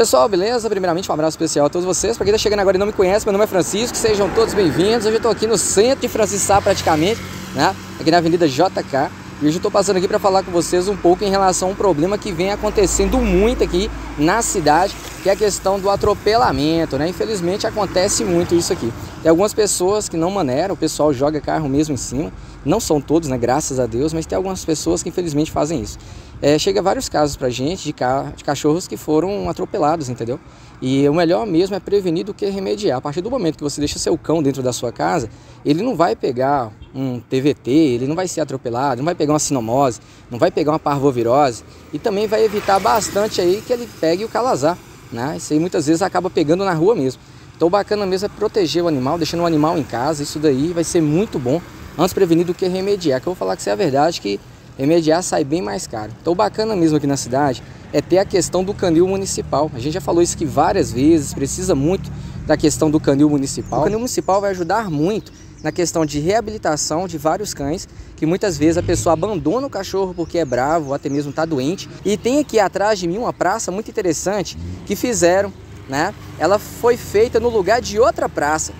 Pessoal, beleza? Primeiramente, um abraço especial a todos vocês. Para quem está chegando agora e não me conhece, meu nome é Francisco, sejam todos bem-vindos. Hoje eu estou aqui no centro de Francisco Sá, praticamente, né? aqui na Avenida JK. E hoje eu estou passando aqui para falar com vocês um pouco em relação a um problema que vem acontecendo muito aqui na cidade, que é a questão do atropelamento, né? Infelizmente acontece muito isso aqui. Tem algumas pessoas que não maneiram, o pessoal joga carro mesmo em cima. Não são todos, né? Graças a Deus, mas tem algumas pessoas que infelizmente fazem isso. É, chega vários casos pra gente de, ca de cachorros que foram atropelados, entendeu? E o melhor mesmo é prevenir do que remediar. A partir do momento que você deixa seu cão dentro da sua casa, ele não vai pegar um TVT, ele não vai ser atropelado, não vai pegar uma sinomose, não vai pegar uma parvovirose e também vai evitar bastante aí que ele pegue o calazar, né? Isso aí muitas vezes acaba pegando na rua mesmo. Então o bacana mesmo é proteger o animal, deixando o animal em casa, isso daí vai ser muito bom, antes prevenir do que remediar, que eu vou falar que isso é a verdade, que remediar sai bem mais caro. Então bacana mesmo aqui na cidade é ter a questão do canil municipal. A gente já falou isso aqui várias vezes, precisa muito da questão do canil municipal. O canil municipal vai ajudar muito na questão de reabilitação de vários cães, que muitas vezes a pessoa abandona o cachorro porque é bravo ou até mesmo está doente. E tem aqui atrás de mim uma praça muito interessante que fizeram, né? Ela foi feita no lugar de outra praça.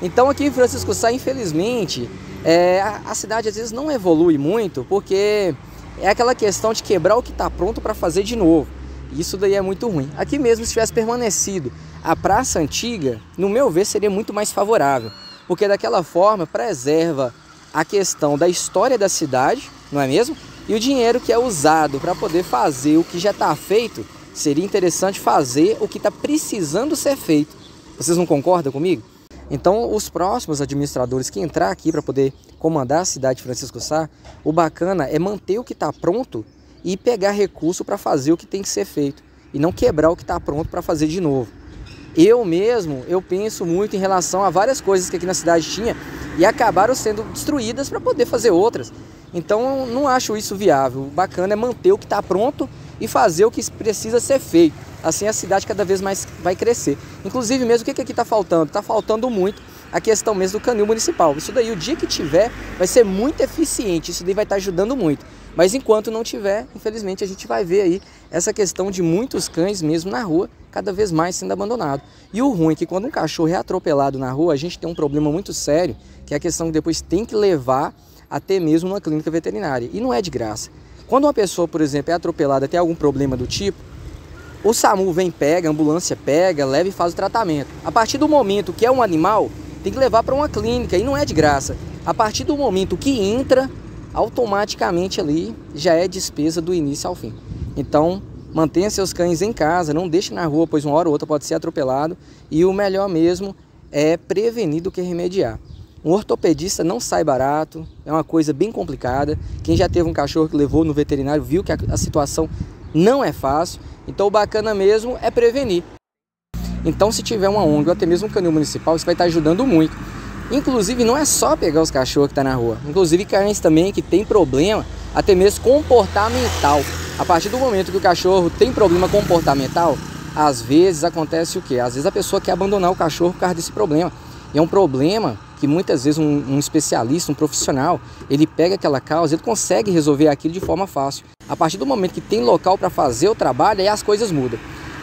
Então aqui em Francisco Sá, infelizmente, é, a, cidade às vezes não evolui muito porque é aquela questão de quebrar o que está pronto para fazer de novo. Isso daí é muito ruim. Aqui mesmo, se tivesse permanecido a praça antiga, no meu ver, seria muito mais favorável, porque daquela forma preserva a questão da história da cidade, não é mesmo? E o dinheiro que é usado para poder fazer o que já está feito, seria interessante fazer o que está precisando ser feito. Vocês não concordam comigo? Então, os próximos administradores que entrar aqui para poder comandar a cidade de Francisco Sá, o bacana é manter o que está pronto e pegar recurso para fazer o que tem que ser feito e não quebrar o que está pronto para fazer de novo. Eu mesmo, eu penso muito em relação a várias coisas que aqui na cidade tinha e acabaram sendo destruídas para poder fazer outras. Então, não acho isso viável. O bacana é manter o que está pronto e fazer o que precisa ser feito. Assim a cidade cada vez mais vai crescer. Inclusive mesmo o que, que aqui está faltando? Está faltando muito a questão mesmo do canil municipal. Isso daí, o dia que tiver, vai ser muito eficiente. Isso daí vai estar tá ajudando muito. Mas enquanto não tiver, infelizmente, a gente vai ver aí essa questão de muitos cães mesmo na rua, cada vez mais sendo abandonado. E o ruim é que quando um cachorro é atropelado na rua, a gente tem um problema muito sério, que é a questão que depois tem que levar até mesmo numa clínica veterinária. E não é de graça. Quando uma pessoa, por exemplo, é atropelada, tem algum problema do tipo, o SAMU vem, pega, a ambulância pega, leva e faz o tratamento. A partir do momento que é um animal, tem que levar para uma clínica e não é de graça. A partir do momento que entra, automaticamente ali já é despesa do início ao fim. Então, mantenha seus cães em casa, não deixe na rua, pois uma hora ou outra pode ser atropelado. E o melhor mesmo é prevenir do que remediar. Um ortopedista não sai barato, é uma coisa bem complicada. Quem já teve um cachorro que levou no veterinário viu que a, a situação não é fácil. Então o bacana mesmo é prevenir. Então se tiver uma ONG ou até mesmo um canil municipal, isso vai estar ajudando muito. Inclusive não é só pegar os cachorros que estão tá na rua, inclusive cães também que tem problema, até mesmo comportamental. A partir do momento que o cachorro tem problema comportamental, às vezes acontece o que? Às vezes a pessoa quer abandonar o cachorro por causa desse problema. E é um problema que muitas vezes um, um, especialista, um profissional, ele pega aquela causa, ele consegue resolver aquilo de forma fácil. A partir do momento que tem local para fazer o trabalho, aí as coisas mudam.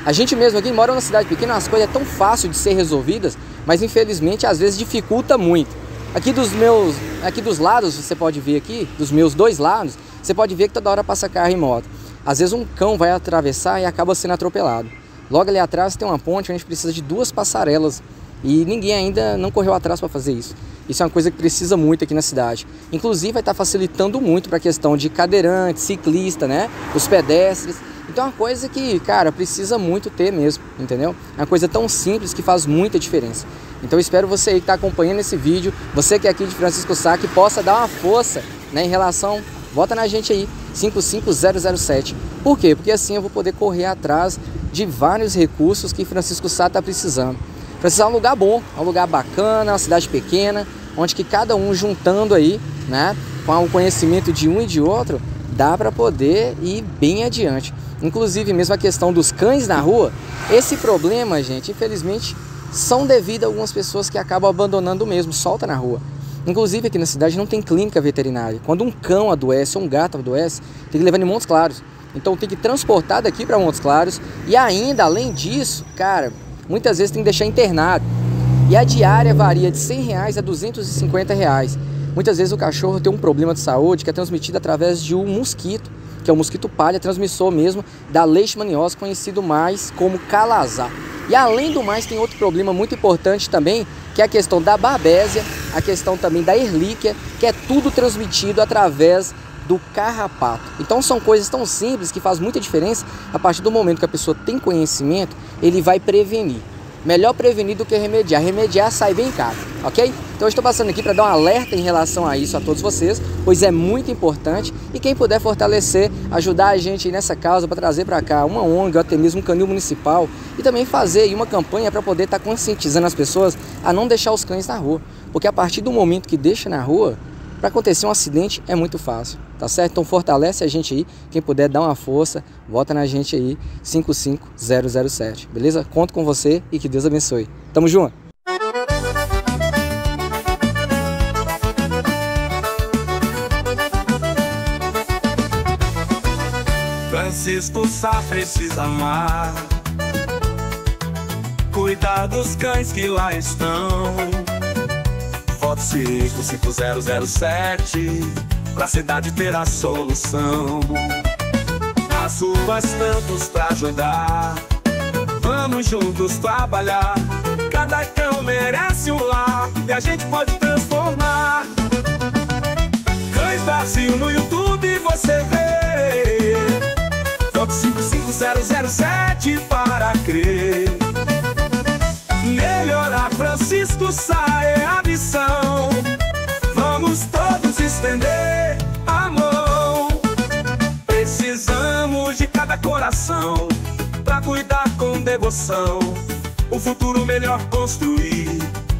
A gente mesmo aqui mora numa cidade pequena, as coisas é tão fácil de ser resolvidas, mas infelizmente às vezes dificulta muito. Aqui dos meus, aqui dos lados, você pode ver aqui, dos meus dois lados, você pode ver que toda hora passa carro e moto. Às vezes um cão vai atravessar e acaba sendo atropelado. Logo ali atrás tem uma ponte, a gente precisa de duas passarelas e ninguém ainda não correu atrás para fazer isso. Isso é uma coisa que precisa muito aqui na cidade. Inclusive vai estar tá facilitando muito para a questão de cadeirante, ciclista, né? Os pedestres. Então é uma coisa que, cara, precisa muito ter mesmo, entendeu? É uma coisa tão simples que faz muita diferença. Então espero você aí que está acompanhando esse vídeo, você que é aqui de Francisco Sá, que possa dar uma força né, em relação, vota na gente aí, 55007. Por quê? Porque assim eu vou poder correr atrás de vários recursos que Francisco Sá está precisando. Precisar um lugar bom, um lugar bacana, uma cidade pequena, onde que cada um juntando aí, né, com o conhecimento de um e de outro, dá para poder ir bem adiante. Inclusive mesmo a questão dos cães na rua, esse problema, gente, infelizmente são devido a algumas pessoas que acabam abandonando mesmo, solta na rua. Inclusive aqui na cidade não tem clínica veterinária. Quando um cão adoece ou um gato adoece, tem que levar em Montes Claros. Então tem que transportar daqui para Montes Claros e ainda, além disso, cara, muitas vezes tem que deixar internado. E a diária varia de 100 reais a 250 reais. Muitas vezes o cachorro tem um problema de saúde que é transmitido através de um mosquito, que é o mosquito palha, transmissor mesmo da leishmaniose, conhecido mais como calazar. E além do mais, tem outro problema muito importante também, que é a questão da babésia, a questão também da erlíquia, que é tudo transmitido através do carrapato. Então são coisas tão simples que faz muita diferença. A partir do momento que a pessoa tem conhecimento, ele vai prevenir. Melhor prevenir do que remediar. Remediar sai bem caro, ok? Então eu estou passando aqui para dar um alerta em relação a isso a todos vocês, pois é muito importante. E quem puder fortalecer, ajudar a gente nessa causa para trazer para cá uma ONG ou até mesmo um canil municipal e também fazer uma campanha para poder estar tá conscientizando as pessoas a não deixar os cães na rua. Porque a partir do momento que deixa na rua, para acontecer um acidente é muito fácil, tá certo? Então fortalece a gente aí, quem puder dar uma força, vota na gente aí, 55007, beleza? Conto com você e que Deus abençoe. Tamo junto! Francisco Sá precisa amar Cuidar dos cães que lá estão Foto 55007 Pra cidade ter a solução. As suas tantos pra ajudar. Vamos juntos trabalhar. Cada cão merece um lar E a gente pode transformar. Cães Brasil no YouTube você vê. Foto 55007 para crer. Melhorar Francisco Sá cuidar com devoção. O futuro melhor construir.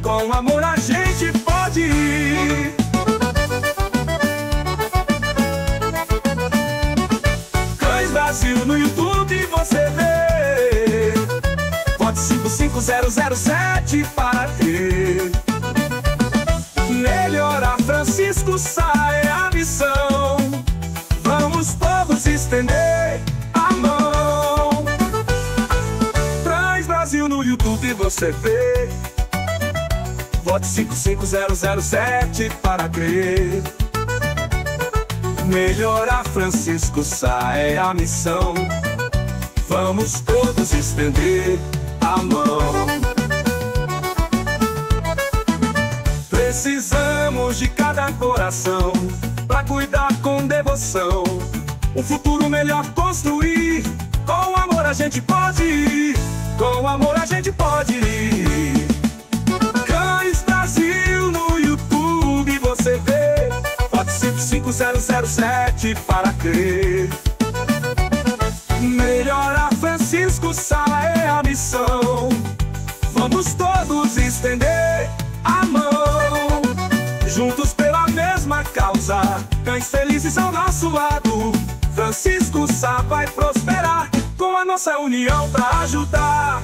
Com amor a gente pode ir. Cães Brasil no YouTube você vê. Vote 55007 para ter. Melhorar Francisco é a missão. Vê. Vote 55007 para crer. Melhorar Francisco Sá é a missão. Vamos todos estender a mão. Precisamos de cada coração pra cuidar com devoção. Um futuro melhor 55007 para crer. Melhorar Francisco Sala é a missão. Vamos todos estender a mão. Juntos pela mesma causa. Cães felizes ao nosso lado. Francisco Sá vai prosperar. Com a nossa união pra ajudar.